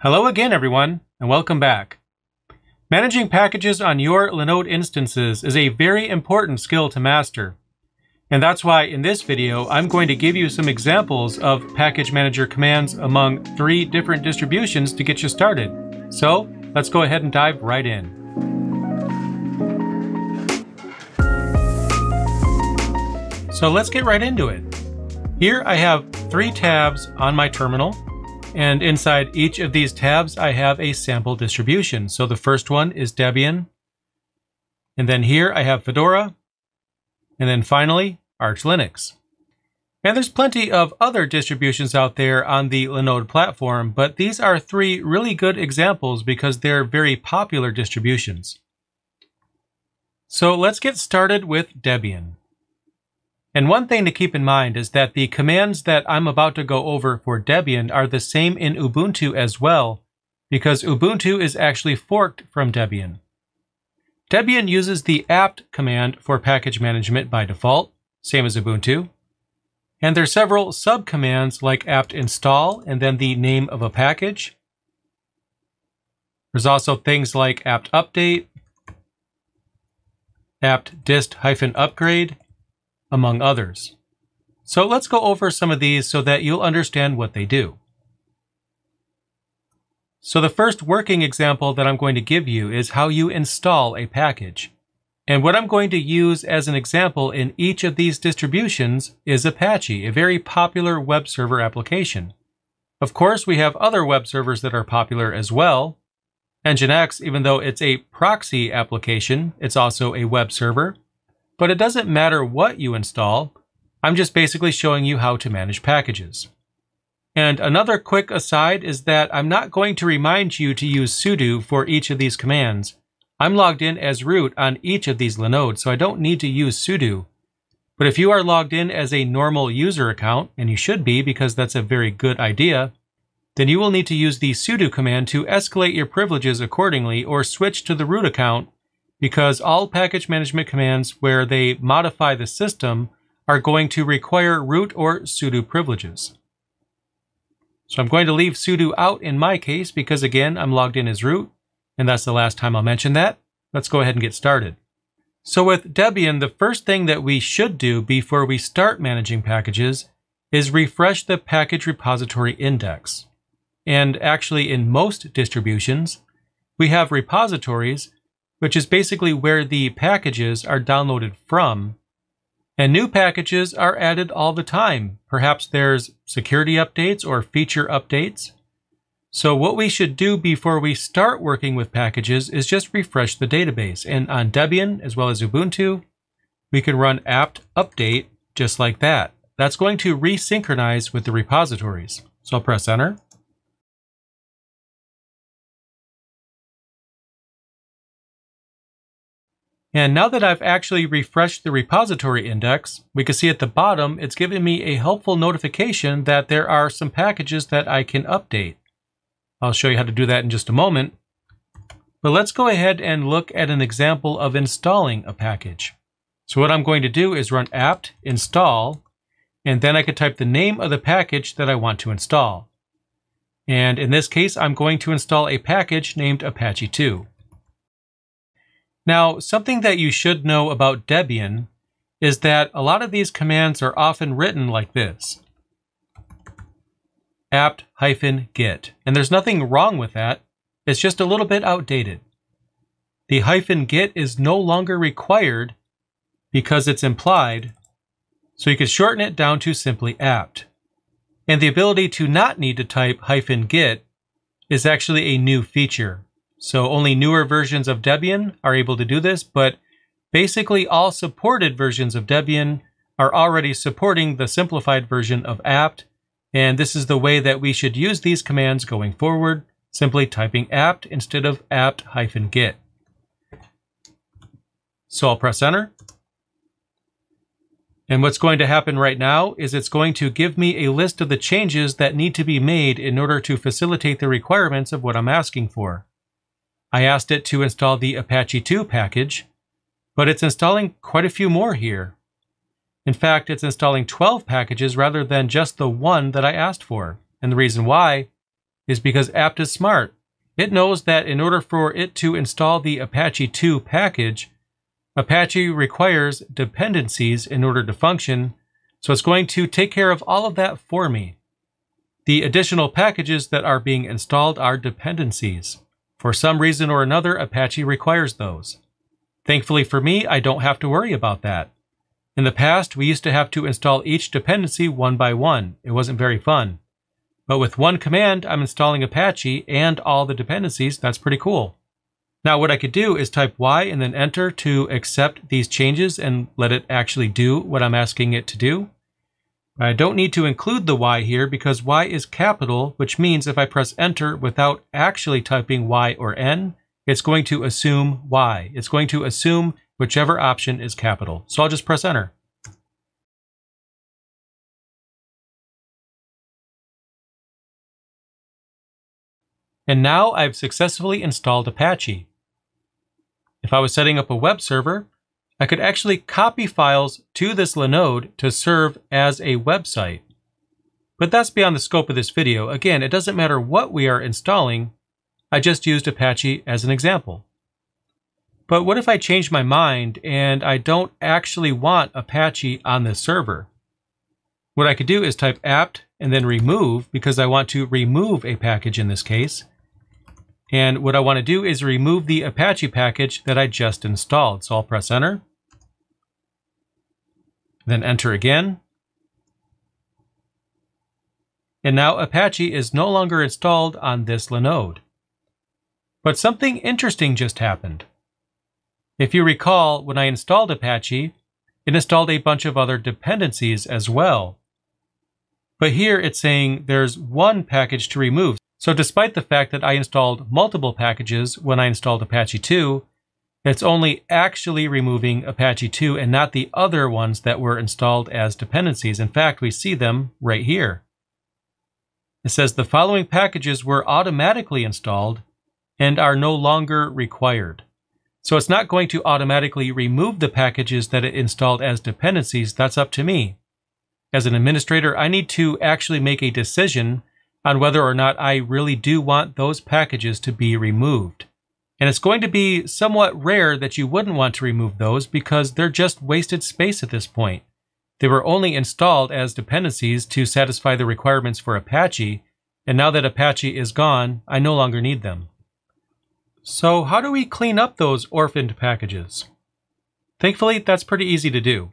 Hello again, everyone, and welcome back. Managing packages on your Linode instances is a very important skill to master. And that's why in this video, I'm going to give you some examples of package manager commands among three different distributions to get you started. So let's go ahead and dive right in. So let's get right into it. Here I have three tabs on my terminal and inside each of these tabs, I have a sample distribution. So the first one is Debian. And then here I have Fedora. And then finally, Arch Linux. And there's plenty of other distributions out there on the Linode platform, but these are three really good examples because they're very popular distributions. So let's get started with Debian. And one thing to keep in mind is that the commands that I'm about to go over for Debian are the same in Ubuntu as well, because Ubuntu is actually forked from Debian. Debian uses the apt command for package management by default, same as Ubuntu. And there are several subcommands like apt install and then the name of a package. There's also things like apt update, apt dist-upgrade, among others. So let's go over some of these so that you'll understand what they do. So the first working example that I'm going to give you is how you install a package. And what I'm going to use as an example in each of these distributions is Apache, a very popular web server application. Of course, we have other web servers that are popular as well. Nginx, even though it's a proxy application, it's also a web server. But it doesn't matter what you install, I'm just basically showing you how to manage packages. And another quick aside is that I'm not going to remind you to use sudo for each of these commands. I'm logged in as root on each of these Linodes, so I don't need to use sudo. But if you are logged in as a normal user account, and you should be because that's a very good idea, then you will need to use the sudo command to escalate your privileges accordingly or switch to the root account because all package management commands where they modify the system are going to require root or sudo privileges. So I'm going to leave sudo out in my case because again, I'm logged in as root, and that's the last time I'll mention that. Let's go ahead and get started. So with Debian, the first thing that we should do before we start managing packages is refresh the package repository index. And actually in most distributions, we have repositories which is basically where the packages are downloaded from. And new packages are added all the time. Perhaps there's security updates or feature updates. So what we should do before we start working with packages is just refresh the database. And on Debian, as well as Ubuntu, we can run apt update just like that. That's going to resynchronize with the repositories. So I'll press enter. And now that I've actually refreshed the repository index, we can see at the bottom, it's giving me a helpful notification that there are some packages that I can update. I'll show you how to do that in just a moment. But let's go ahead and look at an example of installing a package. So what I'm going to do is run apt install, and then I could type the name of the package that I want to install. And in this case, I'm going to install a package named Apache 2. Now, something that you should know about Debian is that a lot of these commands are often written like this. apt-get. And there's nothing wrong with that. It's just a little bit outdated. The hyphen get is no longer required because it's implied, so you can shorten it down to simply apt. And the ability to not need to type hyphen get is actually a new feature. So only newer versions of Debian are able to do this, but basically all supported versions of Debian are already supporting the simplified version of apt, and this is the way that we should use these commands going forward, simply typing apt instead of apt-get. So I'll press enter. And what's going to happen right now is it's going to give me a list of the changes that need to be made in order to facilitate the requirements of what I'm asking for. I asked it to install the Apache 2 package, but it's installing quite a few more here. In fact, it's installing 12 packages rather than just the one that I asked for. And the reason why is because apt is smart. It knows that in order for it to install the Apache 2 package, Apache requires dependencies in order to function, so it's going to take care of all of that for me. The additional packages that are being installed are dependencies. For some reason or another, Apache requires those. Thankfully for me, I don't have to worry about that. In the past, we used to have to install each dependency one by one. It wasn't very fun. But with one command, I'm installing Apache and all the dependencies. That's pretty cool. Now what I could do is type Y and then enter to accept these changes and let it actually do what I'm asking it to do. I don't need to include the Y here because Y is capital, which means if I press enter without actually typing Y or N, it's going to assume Y. It's going to assume whichever option is capital. So I'll just press enter. And now I've successfully installed Apache. If I was setting up a web server, I could actually copy files to this Linode to serve as a website. But that's beyond the scope of this video. Again, it doesn't matter what we are installing, I just used Apache as an example. But what if I change my mind and I don't actually want Apache on this server? What I could do is type apt and then remove because I want to remove a package in this case. And what I want to do is remove the Apache package that I just installed. So I'll press enter, then enter again. And now Apache is no longer installed on this Linode. But something interesting just happened. If you recall, when I installed Apache, it installed a bunch of other dependencies as well. But here it's saying there's one package to remove. So despite the fact that I installed multiple packages when I installed Apache 2, it's only actually removing Apache 2 and not the other ones that were installed as dependencies. In fact, we see them right here. It says the following packages were automatically installed and are no longer required. So it's not going to automatically remove the packages that it installed as dependencies. That's up to me. As an administrator, I need to actually make a decision on whether or not I really do want those packages to be removed. And it's going to be somewhat rare that you wouldn't want to remove those because they're just wasted space at this point. They were only installed as dependencies to satisfy the requirements for Apache, and now that Apache is gone, I no longer need them. So how do we clean up those orphaned packages? Thankfully, that's pretty easy to do.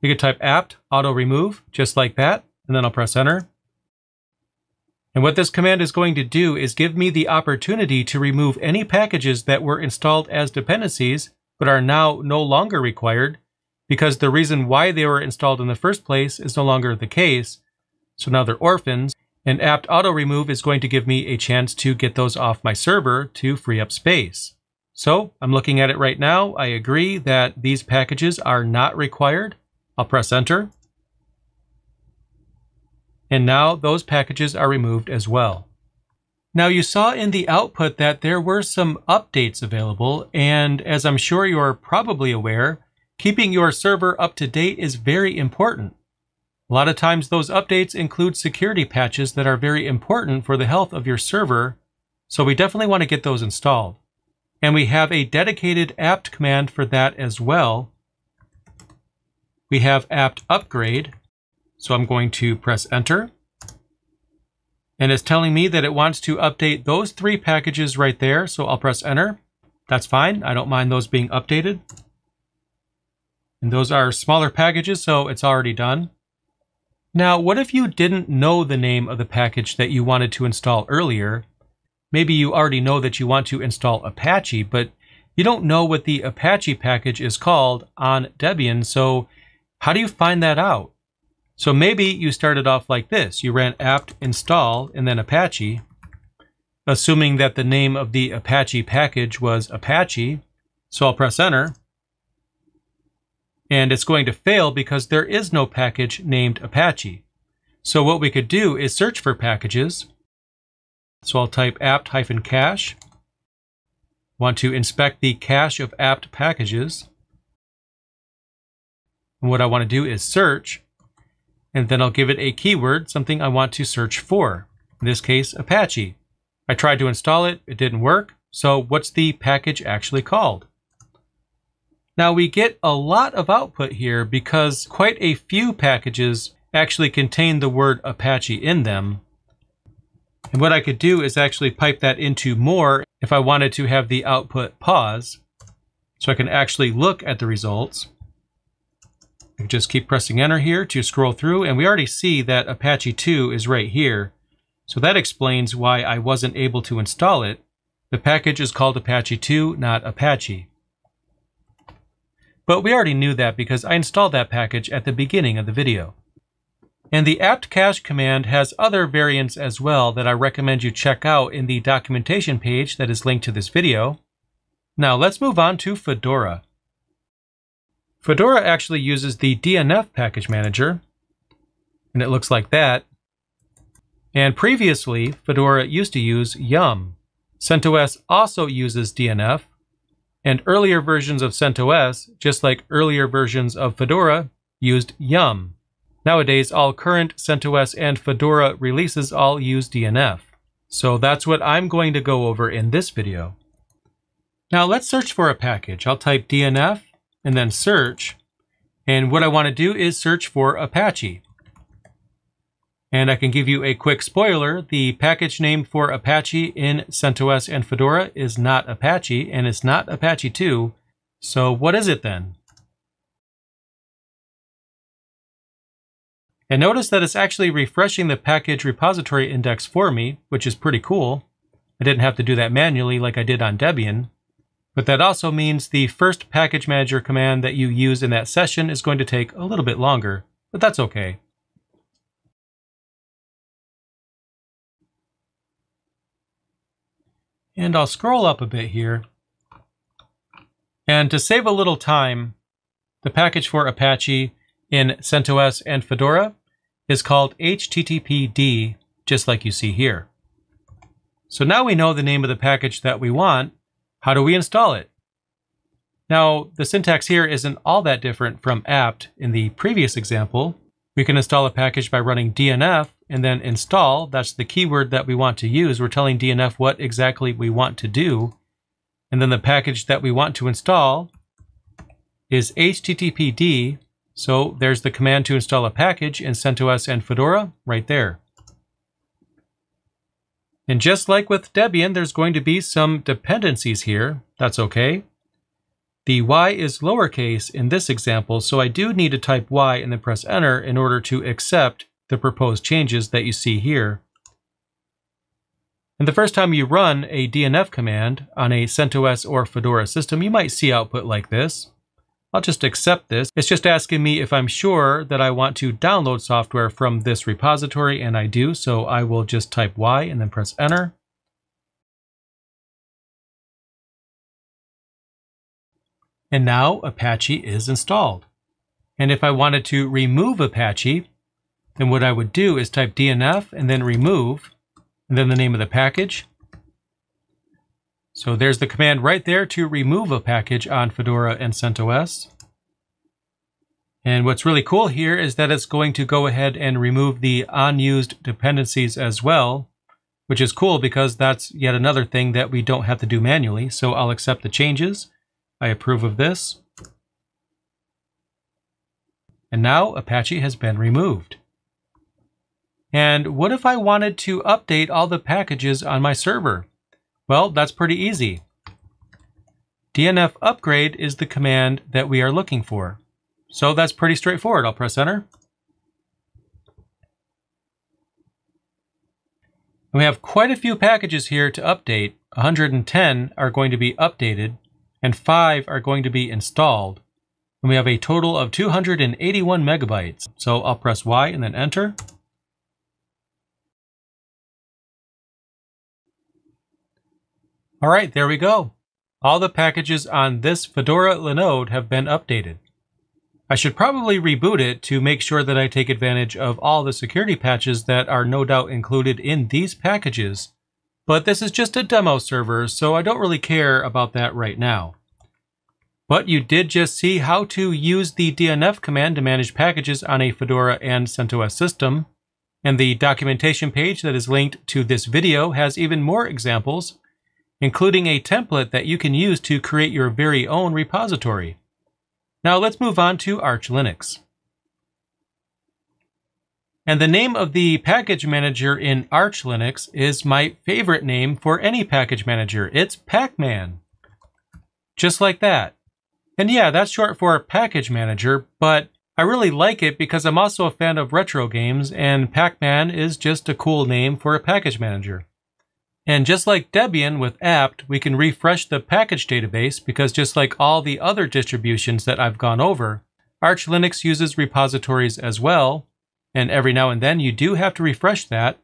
We could type apt auto remove just like that, and then I'll press enter. And what this command is going to do is give me the opportunity to remove any packages that were installed as dependencies but are now no longer required because the reason why they were installed in the first place is no longer the case. So now they're orphans and apt auto remove is going to give me a chance to get those off my server to free up space. So I'm looking at it right now. I agree that these packages are not required. I'll press enter. And now those packages are removed as well. Now you saw in the output that there were some updates available, and as I'm sure you're probably aware, keeping your server up to date is very important. A lot of times those updates include security patches that are very important for the health of your server, so we definitely want to get those installed. And we have a dedicated apt command for that as well. We have apt upgrade, so I'm going to press enter. And it's telling me that it wants to update those three packages right there, so I'll press enter. That's fine, I don't mind those being updated. And those are smaller packages, so it's already done. Now, what if you didn't know the name of the package that you wanted to install earlier? Maybe you already know that you want to install Apache, but you don't know what the Apache package is called on Debian, so how do you find that out? So maybe you started off like this. You ran apt install and then Apache, assuming that the name of the Apache package was Apache. So I'll press enter and it's going to fail because there is no package named Apache. So what we could do is search for packages. So I'll type apt-cache. Want to inspect the cache of apt packages. And what I want to do is search, and then I'll give it a keyword, something I want to search for. in this case Apache. I tried to install it, it didn't work, so what's the package actually called? Now we get a lot of output here because quite a few packages actually contain the word Apache in them. And what I could do is actually pipe that into more if I wanted to have the output pause. So I can actually look at the results. Just keep pressing enter here to scroll through and we already see that Apache 2 is right here. So that explains why I wasn't able to install it. The package is called Apache 2, not Apache. But we already knew that because I installed that package at the beginning of the video. And the apt cache command has other variants as well that I recommend you check out in the documentation page that is linked to this video. Now let's move on to Fedora. Fedora actually uses the DNF package manager, and it looks like that. And previously, Fedora used to use Yum. CentOS also uses DNF, and earlier versions of CentOS, just like earlier versions of Fedora, used Yum. Nowadays, all current CentOS and Fedora releases all use DNF. So that's what I'm going to go over in this video. Now let's search for a package. I'll type DNF and then search. And what I want to do is search for Apache. And I can give you a quick spoiler. The package name for Apache in CentOS and Fedora is not Apache, and it's not Apache 2. So what is it then? And notice that it's actually refreshing the package repository index for me, which is pretty cool. I didn't have to do that manually like I did on Debian. But that also means the first package manager command that you use in that session is going to take a little bit longer, but that's okay. And I'll scroll up a bit here. And to save a little time, the package for Apache in CentOS and Fedora is called HTTPD, just like you see here. So now we know the name of the package that we want. How do we install it? Now, the syntax here isn't all that different from apt in the previous example. We can install a package by running dnf and then install. That's the keyword that we want to use. We're telling dnf what exactly we want to do. And then the package that we want to install is httpd. So there's the command to install a package in CentOS and Fedora right there. And just like with Debian, there's going to be some dependencies here. That's okay. The y is lowercase in this example, so I do need to type y and then press enter in order to accept the proposed changes that you see here. And the first time you run a DNF command on a CentOS or Fedora system, you might see output like this. I'll just accept this. It's just asking me if I'm sure that I want to download software from this repository, and I do, so I will just type Y and then press enter. And now Apache is installed. And if I wanted to remove Apache, then what I would do is type DNF and then remove, and then the name of the package. So there's the command right there to remove a package on Fedora and CentOS. And what's really cool here is that it's going to go ahead and remove the unused dependencies as well, which is cool because that's yet another thing that we don't have to do manually. So I'll accept the changes I approve of this. And now Apache has been removed. And what if I wanted to update all the packages on my server? Well, that's pretty easy. DNF upgrade is the command that we are looking for. So that's pretty straightforward. I'll press enter. we have quite a few packages here to update. 110 are going to be updated and five are going to be installed. And we have a total of 281 megabytes. So I'll press Y and then enter. All right, there we go. All the packages on this Fedora Linode have been updated. I should probably reboot it to make sure that I take advantage of all the security patches that are no doubt included in these packages but this is just a demo server, so I don't really care about that right now. But you did just see how to use the DNF command to manage packages on a Fedora and CentOS system. And the documentation page that is linked to this video has even more examples, including a template that you can use to create your very own repository. Now let's move on to Arch Linux. And the name of the package manager in Arch Linux is my favorite name for any package manager. It's Pacman. Just like that. And yeah, that's short for package manager, but I really like it because I'm also a fan of retro games, and Pacman is just a cool name for a package manager. And just like Debian with apt, we can refresh the package database because just like all the other distributions that I've gone over, Arch Linux uses repositories as well, and every now and then you do have to refresh that.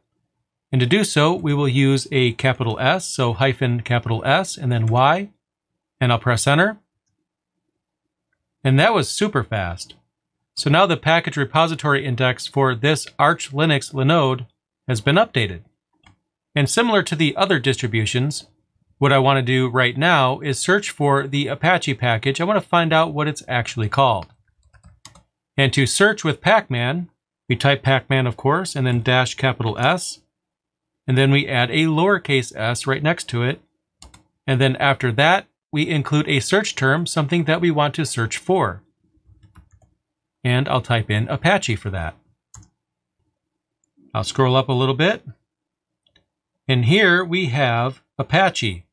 And to do so, we will use a capital S, so hyphen capital S and then Y, and I'll press enter. And that was super fast. So now the package repository index for this Arch Linux Linode has been updated. And similar to the other distributions, what I want to do right now is search for the Apache package. I want to find out what it's actually called. And to search with Pacman, we type Pacman, of course, and then dash capital S. And then we add a lowercase s right next to it. And then after that, we include a search term, something that we want to search for and I'll type in Apache for that. I'll scroll up a little bit. And here we have Apache.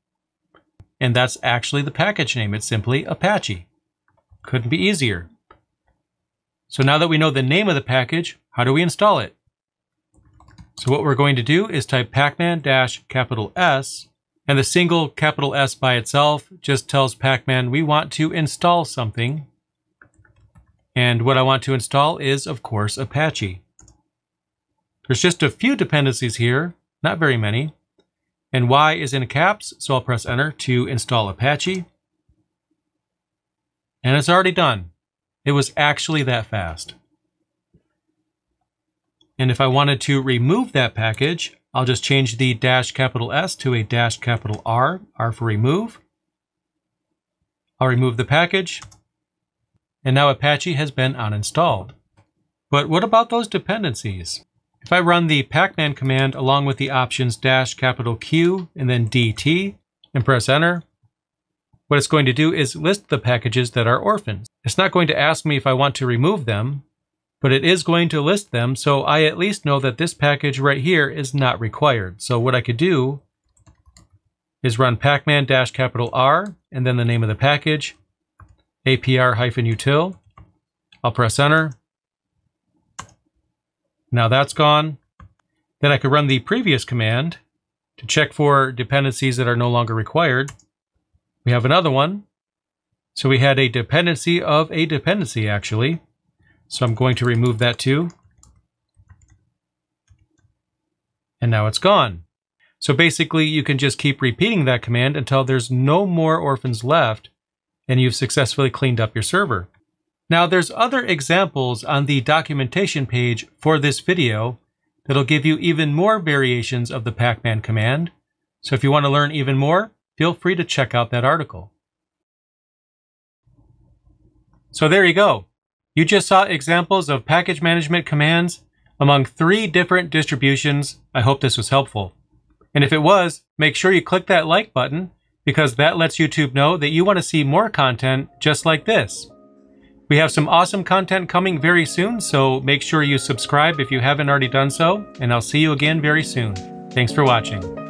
And that's actually the package name. It's simply Apache. Couldn't be easier. So now that we know the name of the package, how do we install it? So what we're going to do is type pacman dash capital S, and the single capital S by itself just tells pacman we want to install something and what I want to install is, of course, Apache. There's just a few dependencies here, not very many. And Y is in caps, so I'll press enter to install Apache. And it's already done. It was actually that fast. And if I wanted to remove that package, I'll just change the dash capital S to a dash capital R, R for remove. I'll remove the package, and now Apache has been uninstalled. But what about those dependencies? If I run the pacman command along with the options dash capital Q and then DT and press enter, what it's going to do is list the packages that are orphans. It's not going to ask me if I want to remove them, but it is going to list them so I at least know that this package right here is not required. So what I could do is run pacman dash capital R and then the name of the package apr-util. I'll press enter. Now that's gone. Then I could run the previous command to check for dependencies that are no longer required. We have another one. So we had a dependency of a dependency, actually. So I'm going to remove that too. And now it's gone. So basically, you can just keep repeating that command until there's no more orphans left and you've successfully cleaned up your server. Now there's other examples on the documentation page for this video that'll give you even more variations of the pacman command. So if you want to learn even more, feel free to check out that article. So there you go. You just saw examples of package management commands among three different distributions. I hope this was helpful. And if it was, make sure you click that like button because that lets YouTube know that you want to see more content just like this. We have some awesome content coming very soon, so make sure you subscribe if you haven't already done so, and I'll see you again very soon. Thanks for watching.